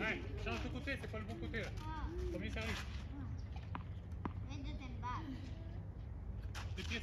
Allez, change de côté, c'est pas le bon côté là. Premier service. Mets deuxième balle. Tes pieds.